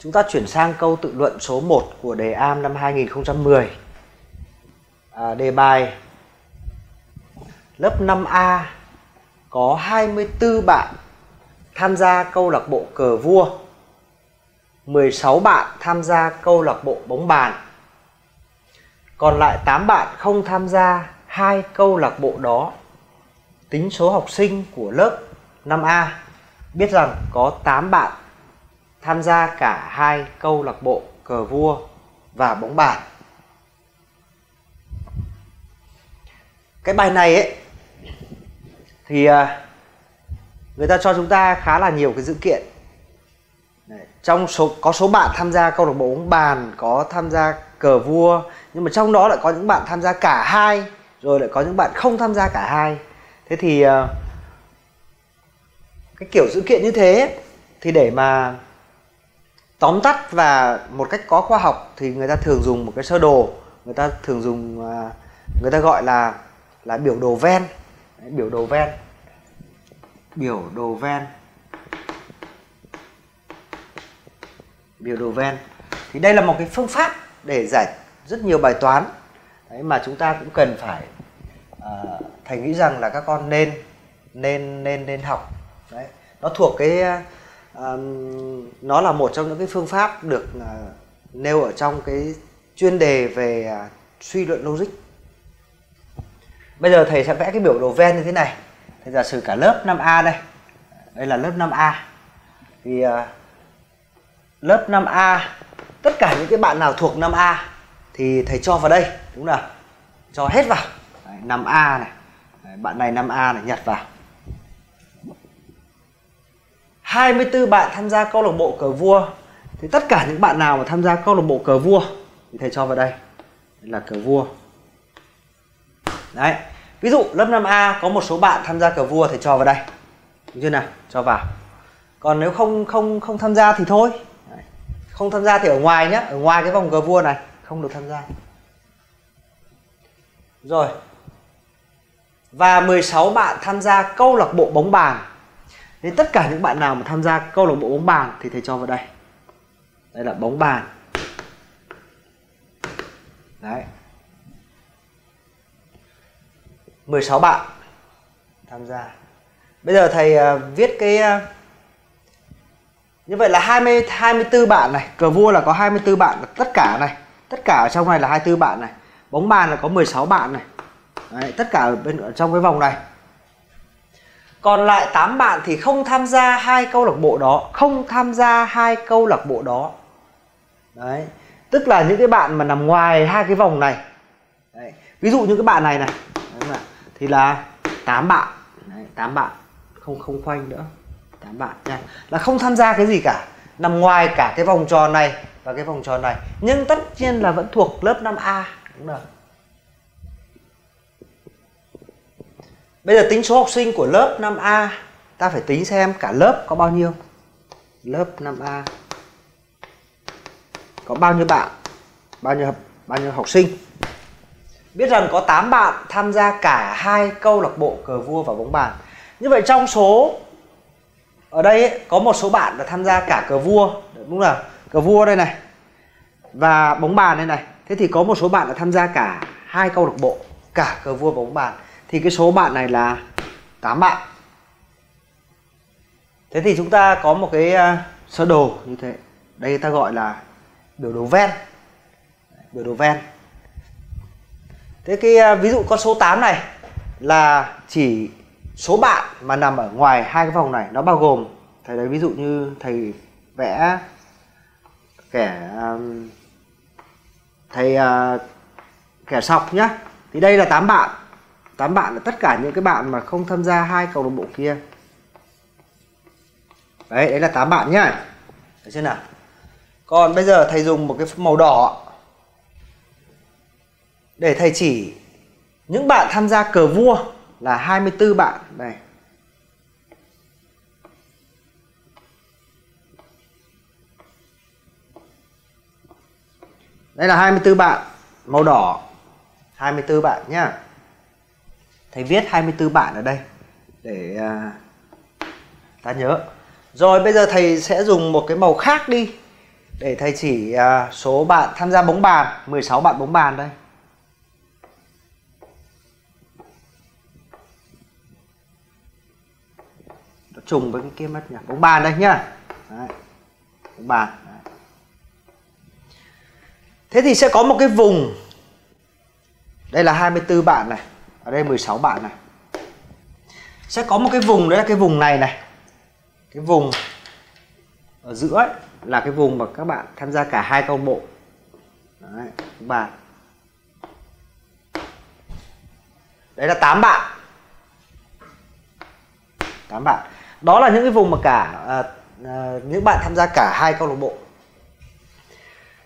Chúng ta chuyển sang câu tự luận số 1 của đề AM năm 2010. À, đề bài lớp 5A có 24 bạn tham gia câu lạc bộ cờ vua, 16 bạn tham gia câu lạc bộ bóng bàn. Còn lại 8 bạn không tham gia hai câu lạc bộ đó. Tính số học sinh của lớp 5A biết rằng có 8 bạn tham gia cả hai câu lạc bộ cờ vua và bóng bàn. Cái bài này ấy thì à, người ta cho chúng ta khá là nhiều cái dữ kiện. trong số có số bạn tham gia câu lạc bộ bóng bàn, có tham gia cờ vua, nhưng mà trong đó lại có những bạn tham gia cả hai, rồi lại có những bạn không tham gia cả hai. Thế thì à, cái kiểu dữ kiện như thế thì để mà tóm tắt và một cách có khoa học thì người ta thường dùng một cái sơ đồ. Người ta thường dùng à, người ta gọi là là biểu đồ ven. Đấy, biểu đồ ven. Biểu đồ ven. Biểu đồ ven. Thì đây là một cái phương pháp để giải rất nhiều bài toán. Đấy, mà chúng ta cũng cần phải à, thầy nghĩ rằng là các con nên nên nên nên học. Đấy, nó thuộc cái nó là một trong những cái phương pháp được uh, nêu ở trong cái chuyên đề về uh, suy luận logic. Bây giờ thầy sẽ vẽ cái biểu đồ ven như thế này. Thầy giả sử cả lớp 5A đây. Đây là lớp 5A thì uh, lớp 5A tất cả những cái bạn nào thuộc 5A thì thầy cho vào đây đúng không nào? Cho hết vào. Đấy, 5A này. Đấy, bạn này 5A này nhặt vào. 24 bạn tham gia câu lạc bộ cờ vua. Thì tất cả những bạn nào mà tham gia câu lạc bộ cờ vua, thì thầy cho vào đây. Đây là cờ vua. Đấy, ví dụ lớp 5A có một số bạn tham gia cờ vua thì cho vào đây. Đúng chưa nào? Cho vào. Còn nếu không không không tham gia thì thôi. Đấy. không tham gia thì ở ngoài nhé ở ngoài cái vòng cờ vua này, không được tham gia. Rồi. Và 16 bạn tham gia câu lạc bộ bóng bàn nên tất cả những bạn nào mà tham gia câu lạc bộ bóng bàn thì thầy cho vào đây. Đây là bóng bàn. Đấy. 16 bạn tham gia. Bây giờ thầy uh, viết cái uh, như vậy là 20 24 bạn này. Cờ vua là có 24 bạn tất cả này. Tất cả ở trong này là 24 bạn này. Bóng bàn là có 16 bạn này. Đấy, tất cả ở bên ở trong cái vòng này còn lại 8 bạn thì không tham gia hai câu lạc bộ đó. Không tham gia hai câu lạc bộ đó. Đấy. Tức là những cái bạn mà nằm ngoài hai cái vòng này. Đấy. ví dụ như cái bạn này này. Đấy thì là 8 bạn. Đấy, 8 bạn. Không không khoanh nữa. 8 bạn. Nha là không tham gia cái gì cả. Nằm ngoài cả cái vòng tròn này và cái vòng tròn này. Nhưng tất nhiên là vẫn thuộc lớp 5A đúng không Bây giờ tính số học sinh của lớp 5A Ta phải tính xem cả lớp có bao nhiêu. Lớp 5A Có bao nhiêu bạn Bao nhiêu bao nhiêu học sinh. Biết rằng có 8 bạn tham gia cả hai câu lạc bộ cờ vua và bóng bàn. Như vậy trong số Ở đây ấy, có một số bạn đã tham gia cả cờ vua. Đúng là cờ vua đây này Và bóng bàn đây này. Thế thì có một số bạn đã tham gia cả hai câu lạc bộ Cả cờ vua và bóng bàn thì cái số bạn này là 8 bạn. Thế thì chúng ta có một cái à, sơ đồ như thế. Đây ta gọi là biểu đồ ven. Biểu đồ ven. Thế cái à, ví dụ con số 8 này là chỉ số bạn mà nằm ở ngoài hai cái vòng này, nó bao gồm thầy đấy, ví dụ như thầy vẽ, kẻ à, thầy kẻ sọc nhá. Thì đây là 8 bạn tám bạn là tất cả những cái bạn mà không tham gia hai câu lạc bộ kia. Đấy đấy là tám bạn nhá. Thấy chưa nào. Còn bây giờ thầy dùng một cái màu đỏ. Để thầy chỉ những bạn tham gia cờ vua là 24 bạn. Này. Đây là 24 bạn. Màu đỏ. 24 bạn nhá thầy viết 24 bạn ở đây để à, ta nhớ. Rồi bây giờ thầy sẽ dùng một cái màu khác đi để thầy chỉ à, số bạn tham gia bóng bàn 16 bạn bóng bàn đây. Nó trùng với cái kia mất nhỉ? Bóng bàn đây nhá. Đấy. bóng bàn Đấy. thế thì sẽ có một cái vùng. Đây là 24 bạn này ở đây 16 bạn này. Sẽ có một cái vùng đấy là cái vùng này này. Cái vùng ở giữa ấy, là cái vùng mà các bạn tham gia cả hai câu bộ. Đấy, bạn. Đấy là 8 bạn. 8 bạn. Đó là những cái vùng mà cả à, à, những bạn tham gia cả hai câu lạc bộ.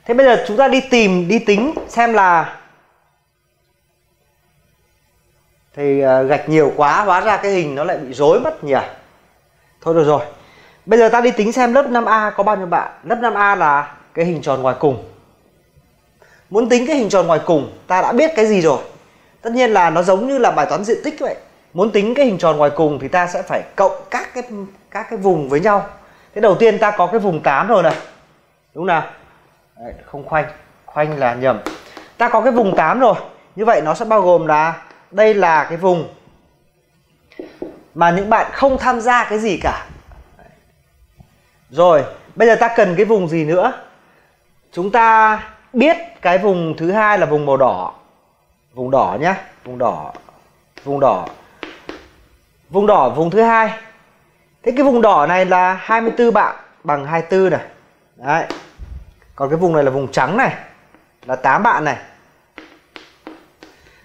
Thế bây giờ chúng ta đi tìm đi tính xem là thì uh, gạch nhiều quá hóa ra cái hình nó lại bị rối mất nhỉ? Thôi được rồi. Bây giờ ta đi tính xem lớp 5A có bao nhiêu bạn. Lớp 5A là cái hình tròn ngoài cùng. Muốn tính cái hình tròn ngoài cùng ta đã biết cái gì rồi. Tất nhiên là nó giống như là bài toán diện tích vậy. Muốn tính cái hình tròn ngoài cùng thì ta sẽ phải cộng các cái các cái vùng với nhau. Thế đầu tiên ta có cái vùng 8 rồi này. Đúng nào? Đấy, không khoanh. Khoanh là nhầm. Ta có cái vùng 8 rồi. Như vậy nó sẽ bao gồm là đây là cái vùng mà những bạn không tham gia cái gì cả. Rồi, bây giờ ta cần cái vùng gì nữa? Chúng ta biết cái vùng thứ hai là vùng màu đỏ. Vùng đỏ nhé vùng đỏ vùng đỏ. Vùng đỏ, vùng thứ hai. Thế cái vùng đỏ này là 24 bạn bằng 24 này. Đấy. Còn cái vùng này là vùng trắng này, là 8 bạn này.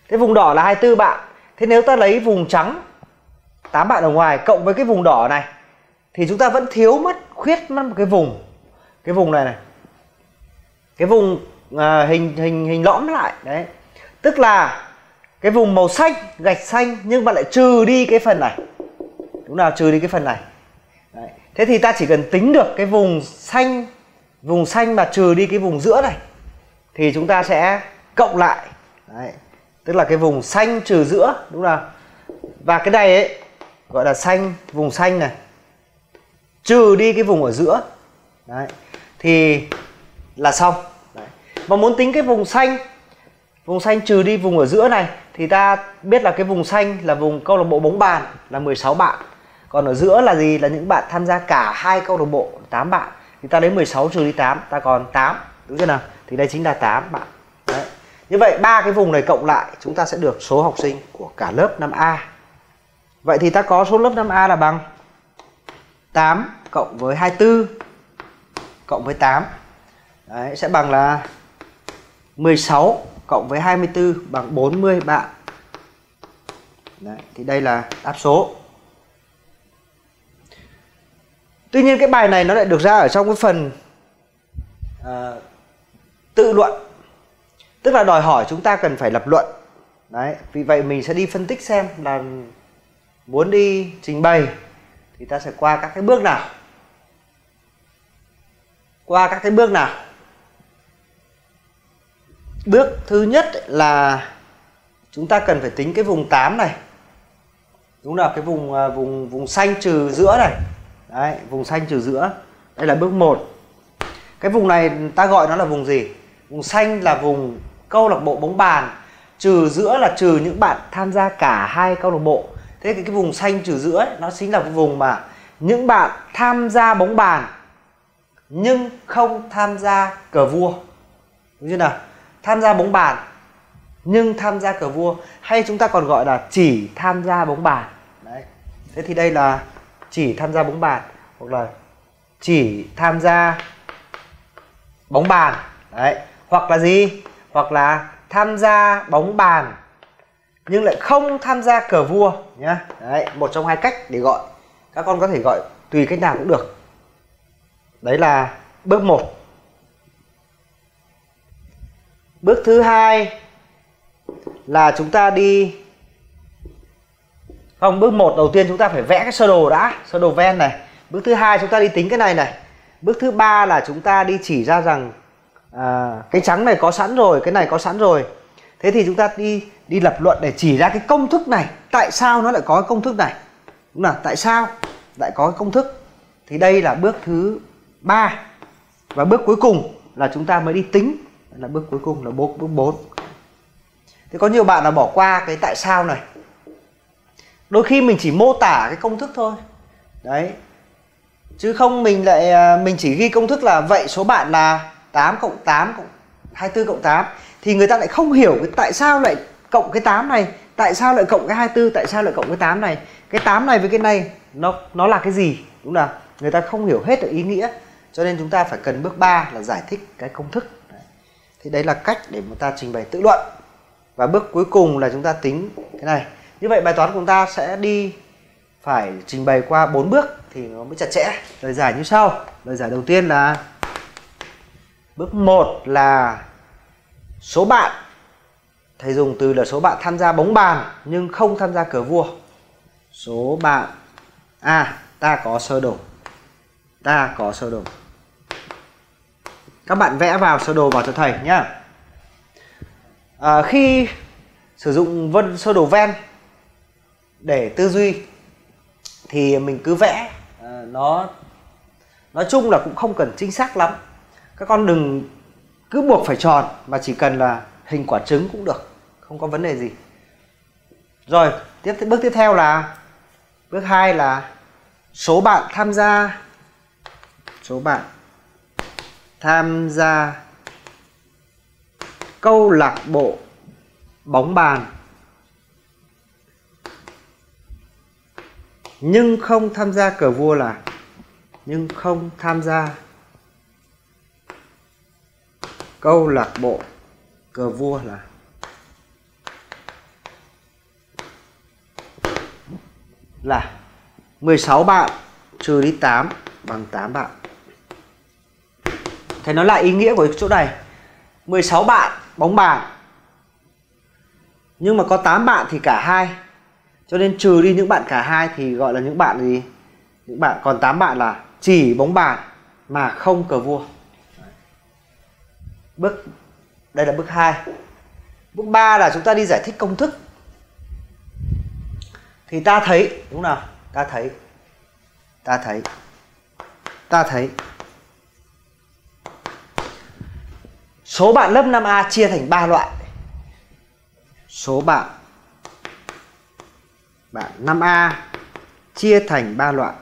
Thế vùng đỏ là 24 bạn. Thế nếu ta lấy vùng trắng 8 bạn ở ngoài cộng với cái vùng đỏ này thì chúng ta vẫn thiếu mất khuyết mất một cái vùng. Cái vùng này này. Cái vùng à, hình hình hình lõm lại đấy. Tức là cái vùng màu xanh, gạch xanh nhưng mà lại trừ đi cái phần này. Đúng nào trừ đi cái phần này. Đấy. Thế thì ta chỉ cần tính được cái vùng xanh vùng xanh mà trừ đi cái vùng giữa này thì chúng ta sẽ cộng lại Đấy tức là cái vùng xanh trừ giữa, đúng không và cái này ấy, gọi là xanh, vùng xanh này. Trừ đi cái vùng ở giữa. Đấy, thì là xong. Đấy. mà muốn tính cái vùng xanh vùng xanh trừ đi vùng ở giữa này, thì ta biết là cái vùng xanh là vùng câu lạc bộ bóng bàn là 16 bạn. Còn ở giữa là gì? Là những bạn tham gia cả hai câu lạc bộ 8 bạn. Thì ta lấy 16 trừ đi 8 ta còn 8 đúng chưa nào? Thì đây chính là 8 bạn như vậy ba cái vùng này cộng lại chúng ta sẽ được số học sinh của cả lớp 5A. Vậy thì ta có số lớp 5A là bằng 8 cộng với 24 cộng với 8. Đấy, sẽ bằng là 16 cộng với 24 bằng 40 bạn. Đấy, thì đây là đáp số. Tuy nhiên cái bài này nó lại được ra ở trong cái phần uh, tự luận tức là đòi hỏi chúng ta cần phải lập luận. Đấy, vì vậy mình sẽ đi phân tích xem là muốn đi trình bày thì ta sẽ qua các cái bước nào. Qua các cái bước nào. Bước thứ nhất là chúng ta cần phải tính cái vùng 8 này. Đúng là cái vùng à, vùng vùng xanh trừ giữa này. Đấy, vùng xanh trừ giữa. Đây là bước 1 cái vùng này ta gọi nó là vùng gì? Vùng xanh là vùng câu lạc bộ bóng bàn trừ giữa là trừ những bạn tham gia cả hai câu lạc bộ. Thế cái, cái vùng xanh trừ giữa ấy, nó chính là cái vùng mà những bạn tham gia bóng bàn nhưng không tham gia cờ vua. Đúng chưa nào? Tham gia bóng bàn nhưng tham gia cờ vua. Hay chúng ta còn gọi là chỉ tham gia bóng bàn. Đấy. Thế thì đây là chỉ tham gia bóng bàn hoặc là chỉ tham gia bóng bàn. Đấy. Hoặc là gì? Hoặc là tham gia bóng bàn, nhưng lại không tham gia cờ vua nhá. Đấy, một trong hai cách để gọi. Các con có thể gọi tùy cách nào cũng được. Đấy là bước 1 bước thứ hai là chúng ta đi. Không, bước một đầu tiên chúng ta phải vẽ cái sơ đồ đã, sơ đồ ven này. Bước thứ hai chúng ta đi tính cái này này. Bước thứ ba là chúng ta đi chỉ ra rằng à, cái trắng này có sẵn rồi cái này có sẵn rồi. Thế thì chúng ta đi đi lập luận để chỉ ra cái công thức này. Tại sao nó lại có cái công thức này? Đúng là tại sao lại có cái công thức? Thì đây là bước thứ ba. Và bước cuối cùng là chúng ta mới đi tính. Là bước cuối cùng là bước bước 4 thì có nhiều bạn là bỏ qua cái tại sao này. Đôi khi mình chỉ mô tả cái công thức thôi. Đấy. Chứ không mình lại à, mình chỉ ghi công thức là vậy số bạn là 8 cộng 8 cộng 24 cộng 8 thì người ta lại không hiểu cái tại sao lại cộng cái 8 này, tại sao lại cộng cái 24 tại sao lại cộng cái 8 này. Cái 8 này với cái này nó nó là cái gì? Đúng là người ta không hiểu hết được ý nghĩa, cho nên chúng ta phải cần bước 3 là giải thích cái công thức. Thì đấy là cách để chúng ta trình bày tự luận. Và bước cuối cùng là chúng ta tính cái này. Như vậy bài toán của chúng ta sẽ đi phải trình bày qua bốn bước thì nó mới chặt chẽ. Lời giải như sau. Lời giải đầu tiên là bước 1 là số bạn. Thầy dùng từ là số bạn tham gia bóng bàn nhưng không tham gia cờ vua. Số bạn à ta có sơ đồ. Ta có sơ đồ. Các bạn vẽ vào sơ đồ vào cho thầy nhá. À, khi sử dụng vân sơ đồ ven để tư duy thì mình cứ vẽ. À, nó nói chung là cũng không cần chính xác lắm các con đừng cứ buộc phải tròn, mà chỉ cần là hình quả trứng cũng được, không có vấn đề gì. Rồi, tiếp bước tiếp theo là, bước 2 là số bạn tham gia, số bạn tham gia câu lạc bộ bóng bàn. Nhưng không tham gia cờ vua là, nhưng không tham gia câu lạc bộ cờ vua là là 16 bạn trừ đi 8 bằng 8 bạn. Thầy nói lại ý nghĩa của chỗ này. 16 bạn bóng bàn. Nhưng mà có 8 bạn thì cả hai. Cho nên trừ đi những bạn cả hai thì gọi là những bạn gì? Những bạn, còn 8 bạn là chỉ bóng bàn mà không cờ vua. Bước, đây là bước 2. Bước 3 là chúng ta đi giải thích công thức. Thì ta thấy, đúng nào? Ta thấy. Ta thấy. Ta thấy. Số bạn lớp 5A chia thành 3 loại. Số bạn bạn 5A chia thành 3 loại.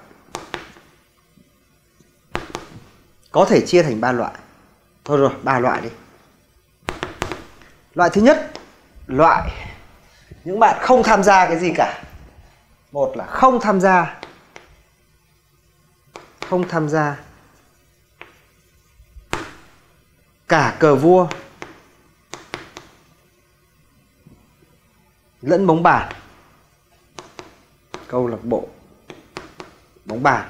Có thể chia thành 3 loại thôi rồi ba loại đi. Loại thứ nhất loại những bạn không tham gia cái gì cả. Một là không tham gia không tham gia cả cờ vua lẫn bóng bàn. Câu lạc bộ bóng bàn.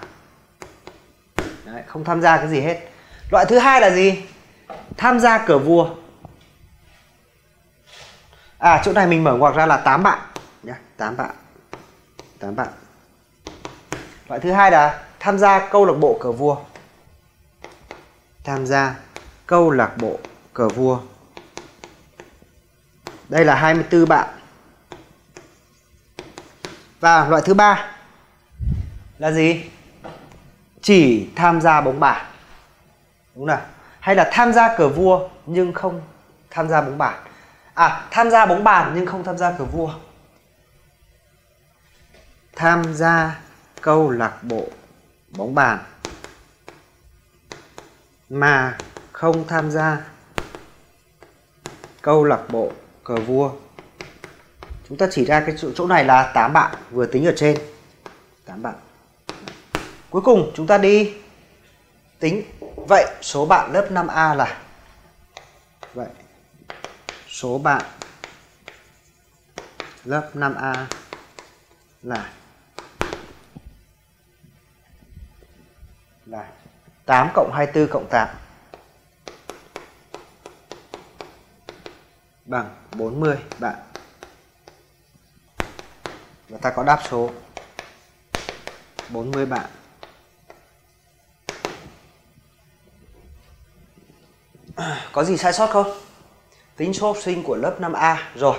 Đấy, không tham gia cái gì hết. Loại thứ hai là gì? Tham gia cờ vua. À chỗ này mình mở ngoặc ra là 8 bạn. Nhá 8 bạn. 8 bạn. Loại thứ hai là tham gia câu lạc bộ cờ vua. Tham gia câu lạc bộ cờ vua. Đây là 24 bạn. Và loại thứ ba là gì? Chỉ tham gia bóng bàn. Đúng không nào? Hay là tham gia cờ vua nhưng không tham gia bóng bàn? À tham gia bóng bàn nhưng không tham gia cờ vua. Tham gia câu lạc bộ bóng bàn mà không tham gia câu lạc bộ cờ vua. Chúng ta chỉ ra cái chỗ, chỗ này là 8 bạn vừa tính ở trên. 8 bạn. Cuối cùng chúng ta đi tính vậy, số bạn lớp 5A là vậy, số bạn lớp 5A là là 8 cộng 24 cộng 8 bằng 40 bạn. Và ta có đáp số 40 bạn. Có gì sai sót không? Tính số học sinh của lớp 5A rồi.